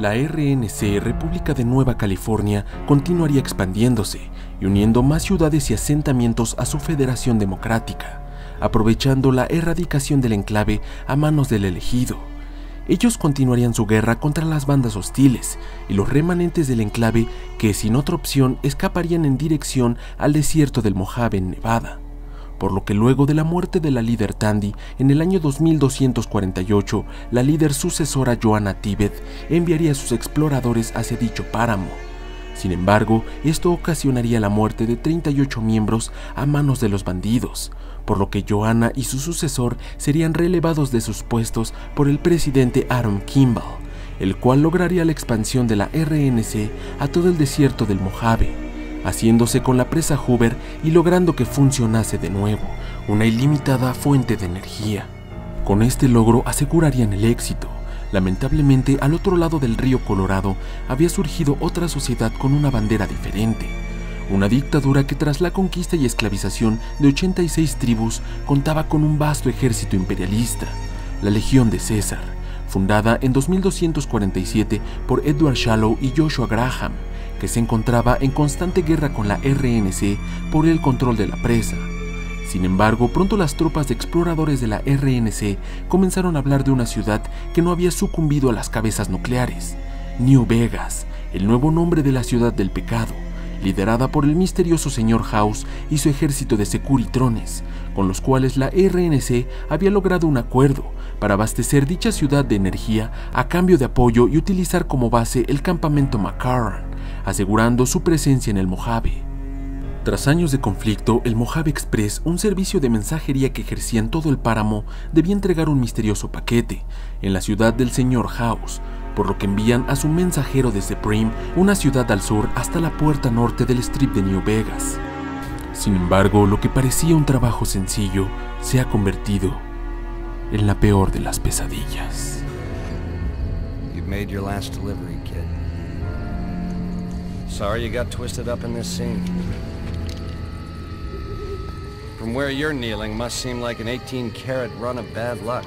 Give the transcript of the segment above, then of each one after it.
La RNC República de Nueva California continuaría expandiéndose y uniendo más ciudades y asentamientos a su federación democrática, aprovechando la erradicación del enclave a manos del elegido. Ellos continuarían su guerra contra las bandas hostiles y los remanentes del enclave que sin otra opción escaparían en dirección al desierto del Mojave en Nevada por lo que luego de la muerte de la líder Tandy en el año 2248, la líder sucesora Joanna Tibet enviaría a sus exploradores hacia dicho páramo. Sin embargo, esto ocasionaría la muerte de 38 miembros a manos de los bandidos, por lo que Joanna y su sucesor serían relevados de sus puestos por el presidente Aaron Kimball, el cual lograría la expansión de la RNC a todo el desierto del Mojave haciéndose con la presa Hoover y logrando que funcionase de nuevo, una ilimitada fuente de energía. Con este logro asegurarían el éxito. Lamentablemente, al otro lado del río Colorado había surgido otra sociedad con una bandera diferente. Una dictadura que tras la conquista y esclavización de 86 tribus contaba con un vasto ejército imperialista, la Legión de César, fundada en 2247 por Edward Shallow y Joshua Graham, que se encontraba en constante guerra con la RNC por el control de la presa. Sin embargo, pronto las tropas de exploradores de la RNC comenzaron a hablar de una ciudad que no había sucumbido a las cabezas nucleares, New Vegas, el nuevo nombre de la ciudad del pecado, liderada por el misterioso señor House y su ejército de securitrones, con los cuales la RNC había logrado un acuerdo para abastecer dicha ciudad de energía a cambio de apoyo y utilizar como base el campamento McCarran asegurando su presencia en el Mojave. Tras años de conflicto, el Mojave Express, un servicio de mensajería que ejercía en todo el páramo, debía entregar un misterioso paquete en la ciudad del señor House, por lo que envían a su mensajero desde Prim, una ciudad al sur, hasta la puerta norte del strip de New Vegas. Sin embargo, lo que parecía un trabajo sencillo se ha convertido en la peor de las pesadillas. Sorry you got twisted up in this scene. From where you're kneeling must seem like an 18-carat run of bad luck.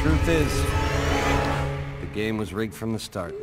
Truth is, the game was rigged from the start.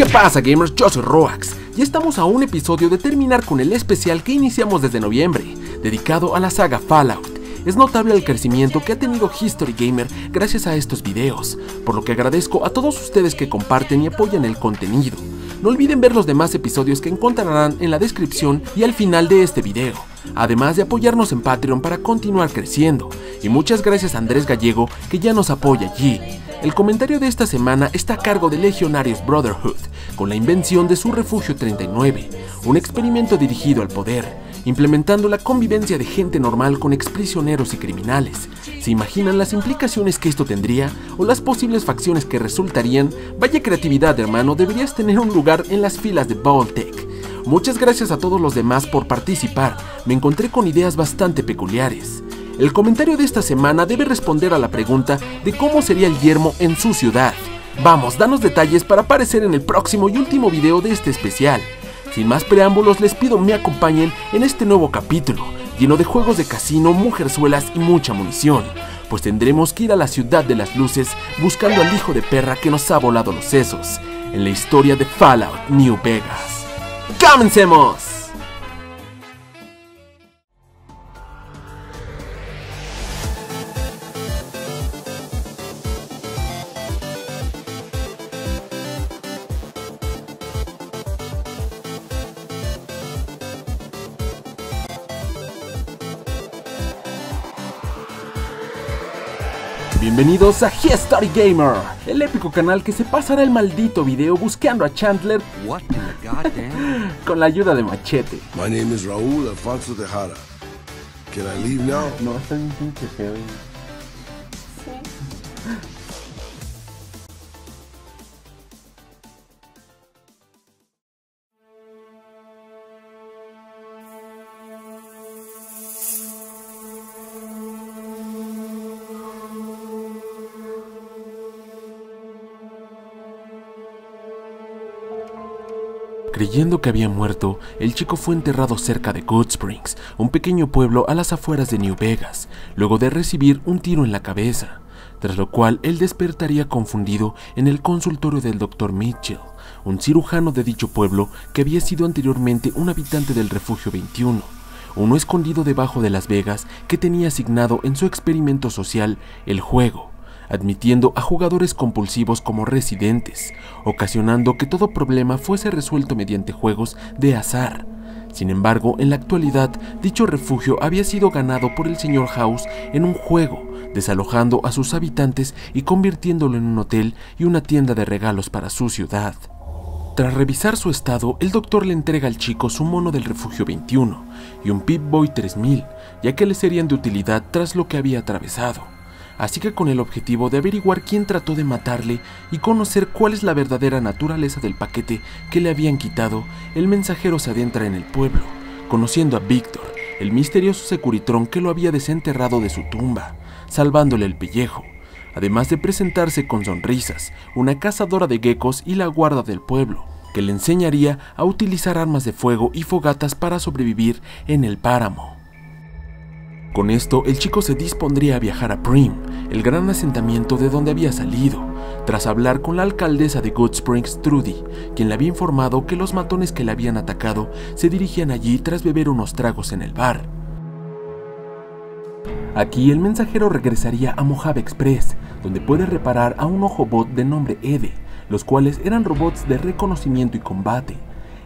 ¿Qué pasa gamers? Yo soy Roax y estamos a un episodio de terminar con el especial que iniciamos desde noviembre, dedicado a la saga Fallout. Es notable el crecimiento que ha tenido History Gamer gracias a estos videos, por lo que agradezco a todos ustedes que comparten y apoyan el contenido. No olviden ver los demás episodios que encontrarán en la descripción y al final de este video, además de apoyarnos en Patreon para continuar creciendo. Y muchas gracias a Andrés Gallego que ya nos apoya allí. El comentario de esta semana está a cargo de Legionarios Brotherhood, con la invención de su Refugio 39, un experimento dirigido al poder, implementando la convivencia de gente normal con exprisioneros y criminales. ¿Se imaginan las implicaciones que esto tendría o las posibles facciones que resultarían? Vaya creatividad, hermano, deberías tener un lugar en las filas de Baltec. Muchas gracias a todos los demás por participar, me encontré con ideas bastante peculiares. El comentario de esta semana debe responder a la pregunta de cómo sería el yermo en su ciudad. Vamos, danos detalles para aparecer en el próximo y último video de este especial. Sin más preámbulos, les pido me acompañen en este nuevo capítulo, lleno de juegos de casino, mujerzuelas y mucha munición, pues tendremos que ir a la ciudad de las luces buscando al hijo de perra que nos ha volado los sesos, en la historia de Fallout New Vegas. ¡Comencemos! Bienvenidos a History Gamer, el épico canal que se pasará el maldito video buscando a Chandler What in the goddamn? con la ayuda de Machete. My name is Raúl Alfonso Tejada. Can I leave now? No, está bien pinche feo. Creyendo que había muerto, el chico fue enterrado cerca de Good Springs, un pequeño pueblo a las afueras de New Vegas, luego de recibir un tiro en la cabeza, tras lo cual él despertaría confundido en el consultorio del Dr. Mitchell, un cirujano de dicho pueblo que había sido anteriormente un habitante del refugio 21, uno escondido debajo de Las Vegas que tenía asignado en su experimento social el juego admitiendo a jugadores compulsivos como residentes, ocasionando que todo problema fuese resuelto mediante juegos de azar. Sin embargo, en la actualidad, dicho refugio había sido ganado por el señor House en un juego, desalojando a sus habitantes y convirtiéndolo en un hotel y una tienda de regalos para su ciudad. Tras revisar su estado, el doctor le entrega al chico su mono del refugio 21 y un Pip-Boy 3000, ya que le serían de utilidad tras lo que había atravesado así que con el objetivo de averiguar quién trató de matarle y conocer cuál es la verdadera naturaleza del paquete que le habían quitado, el mensajero se adentra en el pueblo, conociendo a Víctor, el misterioso securitrón que lo había desenterrado de su tumba, salvándole el pellejo, además de presentarse con sonrisas, una cazadora de geckos y la guarda del pueblo, que le enseñaría a utilizar armas de fuego y fogatas para sobrevivir en el páramo. Con esto, el chico se dispondría a viajar a Prim, el gran asentamiento de donde había salido, tras hablar con la alcaldesa de Good Springs, Trudy, quien le había informado que los matones que le habían atacado se dirigían allí tras beber unos tragos en el bar. Aquí el mensajero regresaría a Mojave Express, donde puede reparar a un ojo bot de nombre Ede, los cuales eran robots de reconocimiento y combate.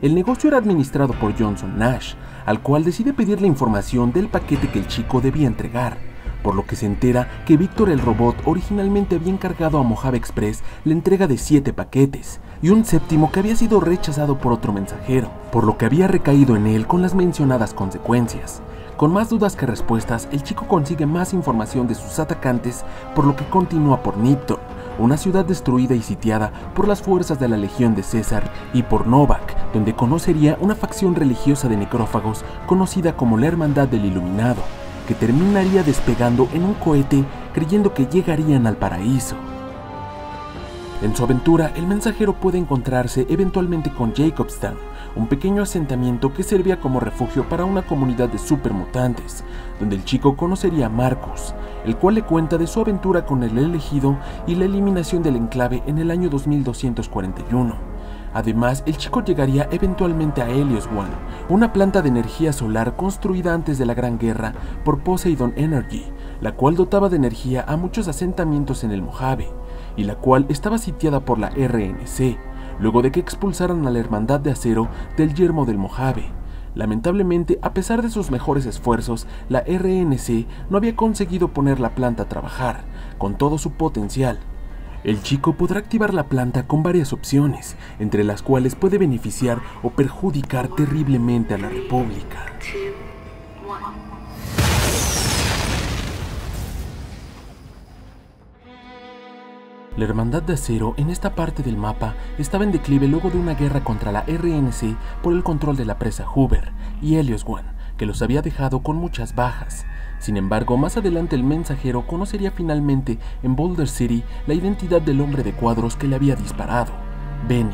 El negocio era administrado por Johnson Nash, al cual decide pedir la información del paquete que el chico debía entregar, por lo que se entera que Víctor el robot originalmente había encargado a Mojave Express la entrega de siete paquetes, y un séptimo que había sido rechazado por otro mensajero, por lo que había recaído en él con las mencionadas consecuencias. Con más dudas que respuestas, el chico consigue más información de sus atacantes, por lo que continúa por Nipton, una ciudad destruida y sitiada por las fuerzas de la Legión de César, y por Novak, donde conocería una facción religiosa de necrófagos conocida como la Hermandad del Iluminado, que terminaría despegando en un cohete creyendo que llegarían al paraíso. En su aventura, el mensajero puede encontrarse eventualmente con Jacobstown, un pequeño asentamiento que servía como refugio para una comunidad de supermutantes, donde el chico conocería a Marcus, el cual le cuenta de su aventura con el elegido y la eliminación del enclave en el año 2241. Además, el chico llegaría eventualmente a Helios One, una planta de energía solar construida antes de la Gran Guerra por Poseidon Energy, la cual dotaba de energía a muchos asentamientos en el Mojave, y la cual estaba sitiada por la RNC, luego de que expulsaran a la Hermandad de Acero del yermo del Mojave. Lamentablemente, a pesar de sus mejores esfuerzos, la RNC no había conseguido poner la planta a trabajar, con todo su potencial. El chico podrá activar la planta con varias opciones, entre las cuales puede beneficiar o perjudicar terriblemente a la República. La Hermandad de Acero en esta parte del mapa estaba en declive luego de una guerra contra la RNC por el control de la presa Hoover y Helios One, que los había dejado con muchas bajas. Sin embargo, más adelante el mensajero conocería finalmente en Boulder City la identidad del hombre de cuadros que le había disparado, Benny,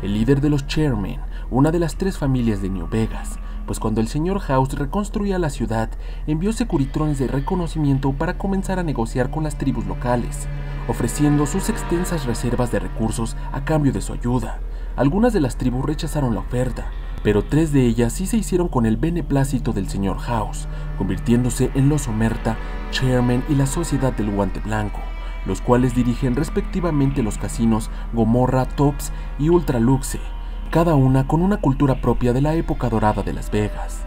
el líder de los Chairmen, una de las tres familias de New Vegas, pues cuando el señor House reconstruía la ciudad, envió securitrones de reconocimiento para comenzar a negociar con las tribus locales, ofreciendo sus extensas reservas de recursos a cambio de su ayuda. Algunas de las tribus rechazaron la oferta, pero tres de ellas sí se hicieron con el beneplácito del señor House, convirtiéndose en los Omerta, Chairman y la Sociedad del Guante Blanco, los cuales dirigen respectivamente los casinos Gomorra, Tops y Ultraluxe, cada una con una cultura propia de la época dorada de Las Vegas.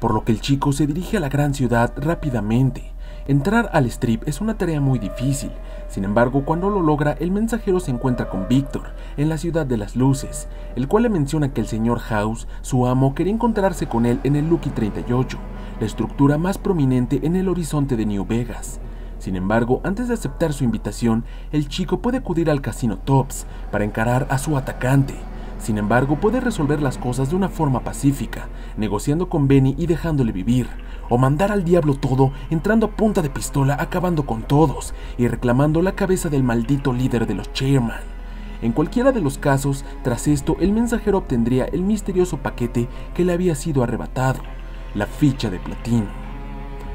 Por lo que el chico se dirige a la gran ciudad rápidamente. Entrar al strip es una tarea muy difícil, sin embargo cuando lo logra el mensajero se encuentra con Víctor en la ciudad de las luces, el cual le menciona que el señor House, su amo, quería encontrarse con él en el Lucky 38, la estructura más prominente en el horizonte de New Vegas. Sin embargo, antes de aceptar su invitación, el chico puede acudir al casino Tops para encarar a su atacante, sin embargo, puede resolver las cosas de una forma pacífica, negociando con Benny y dejándole vivir, o mandar al diablo todo entrando a punta de pistola acabando con todos y reclamando la cabeza del maldito líder de los Chairman. En cualquiera de los casos, tras esto, el mensajero obtendría el misterioso paquete que le había sido arrebatado, la ficha de platino.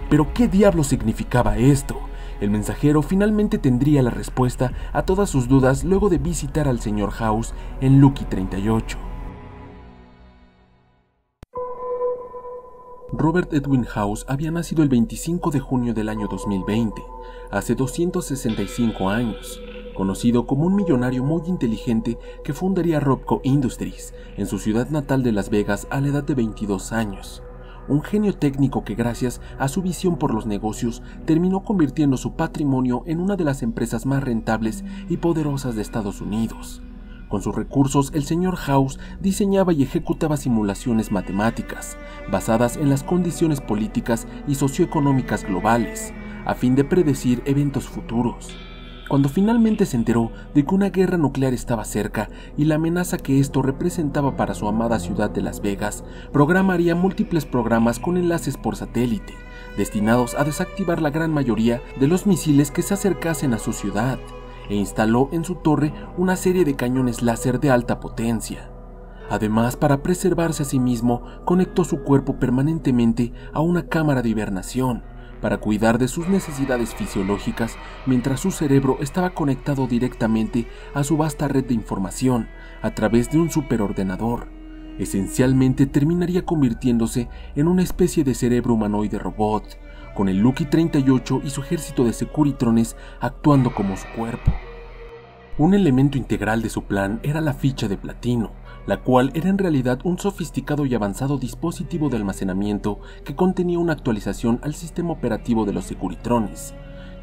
Pero ¿qué diablo significaba esto? El mensajero finalmente tendría la respuesta a todas sus dudas luego de visitar al señor House en Lucky 38. Robert Edwin House había nacido el 25 de junio del año 2020, hace 265 años, conocido como un millonario muy inteligente que fundaría Robco Industries en su ciudad natal de Las Vegas a la edad de 22 años un genio técnico que gracias a su visión por los negocios terminó convirtiendo su patrimonio en una de las empresas más rentables y poderosas de Estados Unidos. Con sus recursos, el señor House diseñaba y ejecutaba simulaciones matemáticas, basadas en las condiciones políticas y socioeconómicas globales, a fin de predecir eventos futuros. Cuando finalmente se enteró de que una guerra nuclear estaba cerca y la amenaza que esto representaba para su amada ciudad de Las Vegas, programaría múltiples programas con enlaces por satélite, destinados a desactivar la gran mayoría de los misiles que se acercasen a su ciudad, e instaló en su torre una serie de cañones láser de alta potencia. Además, para preservarse a sí mismo, conectó su cuerpo permanentemente a una cámara de hibernación, para cuidar de sus necesidades fisiológicas mientras su cerebro estaba conectado directamente a su vasta red de información a través de un superordenador. Esencialmente terminaría convirtiéndose en una especie de cerebro humanoide robot, con el Lucky 38 y su ejército de securitrones actuando como su cuerpo. Un elemento integral de su plan era la ficha de platino, la cual era en realidad un sofisticado y avanzado dispositivo de almacenamiento que contenía una actualización al sistema operativo de los Securitrones,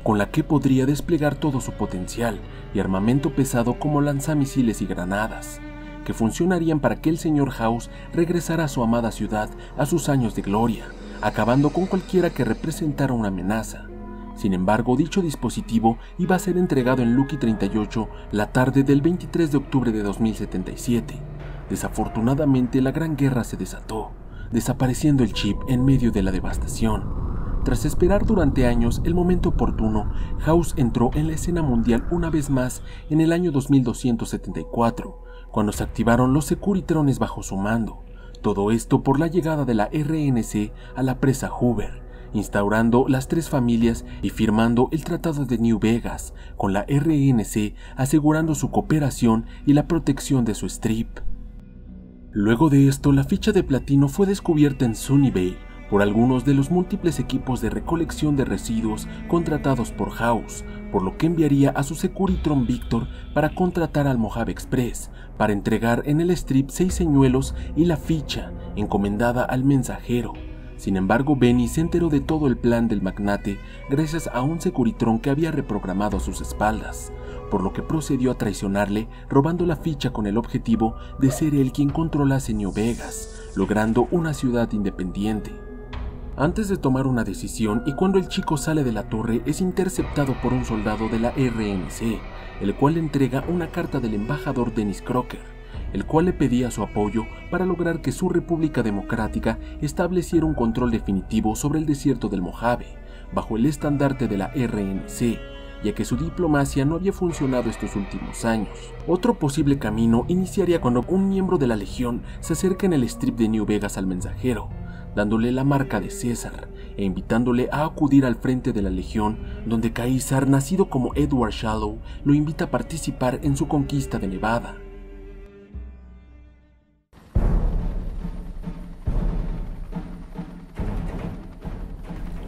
con la que podría desplegar todo su potencial y armamento pesado como lanzamisiles y granadas, que funcionarían para que el señor House regresara a su amada ciudad a sus años de gloria, acabando con cualquiera que representara una amenaza. Sin embargo, dicho dispositivo iba a ser entregado en Lucky 38 la tarde del 23 de octubre de 2077, Desafortunadamente la Gran Guerra se desató, desapareciendo el chip en medio de la devastación. Tras esperar durante años el momento oportuno, House entró en la escena mundial una vez más en el año 2274, cuando se activaron los Securitrones bajo su mando. Todo esto por la llegada de la RNC a la presa Hoover, instaurando las tres familias y firmando el Tratado de New Vegas, con la RNC asegurando su cooperación y la protección de su strip. Luego de esto, la ficha de platino fue descubierta en Sunnyvale por algunos de los múltiples equipos de recolección de residuos contratados por House, por lo que enviaría a su Securitron Victor para contratar al Mojave Express para entregar en el strip seis señuelos y la ficha encomendada al mensajero. Sin embargo, Benny se enteró de todo el plan del magnate gracias a un Securitron que había reprogramado a sus espaldas por lo que procedió a traicionarle robando la ficha con el objetivo de ser él quien controlase New Vegas, logrando una ciudad independiente. Antes de tomar una decisión y cuando el chico sale de la torre es interceptado por un soldado de la RNC, el cual le entrega una carta del embajador Dennis Crocker, el cual le pedía su apoyo para lograr que su República Democrática estableciera un control definitivo sobre el desierto del Mojave, bajo el estandarte de la RNC, ya que su diplomacia no había funcionado estos últimos años. Otro posible camino iniciaría cuando un miembro de la Legión se acerca en el strip de New Vegas al mensajero, dándole la marca de César e invitándole a acudir al frente de la Legión, donde Caesar, nacido como Edward Shallow, lo invita a participar en su conquista de Nevada.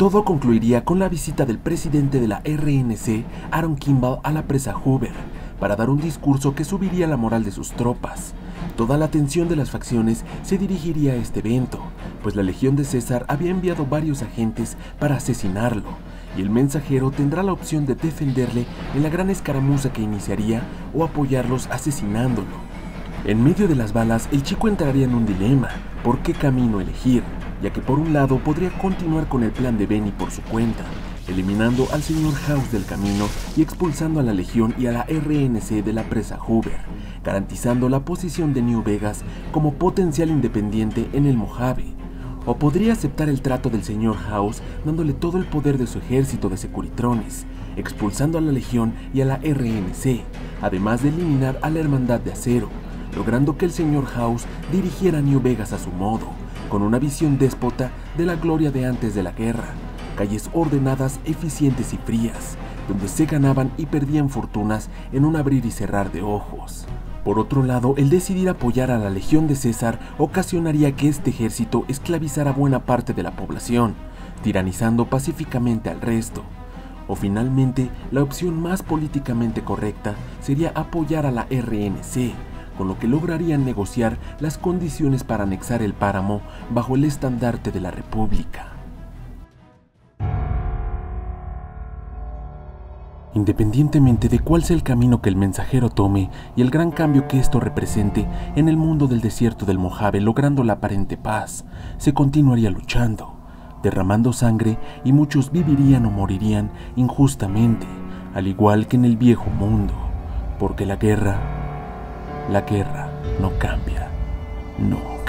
Todo concluiría con la visita del presidente de la RNC, Aaron Kimball, a la presa Hoover, para dar un discurso que subiría la moral de sus tropas. Toda la atención de las facciones se dirigiría a este evento, pues la Legión de César había enviado varios agentes para asesinarlo, y el mensajero tendrá la opción de defenderle en la gran escaramuza que iniciaría o apoyarlos asesinándolo. En medio de las balas, el chico entraría en un dilema, ¿por qué camino elegir? Ya que por un lado podría continuar con el plan de Benny por su cuenta, eliminando al señor House del camino y expulsando a la Legión y a la RNC de la presa Hoover, garantizando la posición de New Vegas como potencial independiente en el Mojave. O podría aceptar el trato del señor House dándole todo el poder de su ejército de securitrones, expulsando a la Legión y a la RNC, además de eliminar a la Hermandad de Acero, logrando que el señor House dirigiera New Vegas a su modo, con una visión déspota de la gloria de antes de la guerra, calles ordenadas, eficientes y frías, donde se ganaban y perdían fortunas en un abrir y cerrar de ojos. Por otro lado, el decidir apoyar a la Legión de César ocasionaría que este ejército esclavizara buena parte de la población, tiranizando pacíficamente al resto. O finalmente, la opción más políticamente correcta sería apoyar a la RNC, con lo que lograrían negociar las condiciones para anexar el páramo bajo el estandarte de la República. Independientemente de cuál sea el camino que el mensajero tome y el gran cambio que esto represente en el mundo del desierto del Mojave logrando la aparente paz, se continuaría luchando, derramando sangre y muchos vivirían o morirían injustamente, al igual que en el viejo mundo, porque la guerra, la guerra no cambia, no.